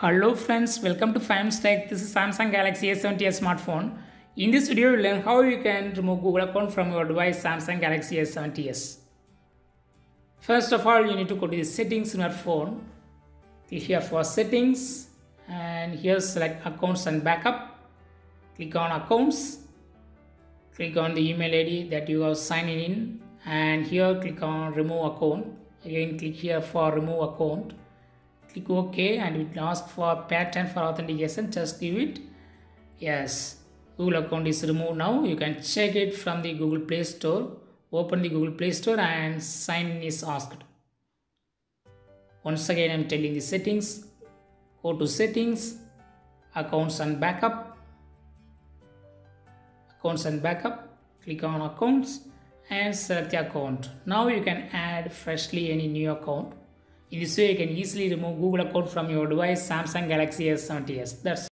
Hello friends, welcome to Fams Tech. This is Samsung Galaxy A70s smartphone. In this video, you'll learn how you can remove Google account from your device Samsung Galaxy A70s. First of all, you need to go to the settings in your phone. Click here for settings and here select accounts and backup. Click on accounts. Click on the email ID that you have signed in and here click on remove account. Again click here for remove account click ok and it will ask for pattern for authentication. Just give it. Yes. Google account is removed now. You can check it from the google play store. Open the google play store and sign in is asked. Once again i'm telling the settings. Go to settings accounts and backup. Accounts and backup. Click on accounts and select the account. Now you can add freshly any new account in this way, you can easily remove Google account from your device Samsung Galaxy A70s. That's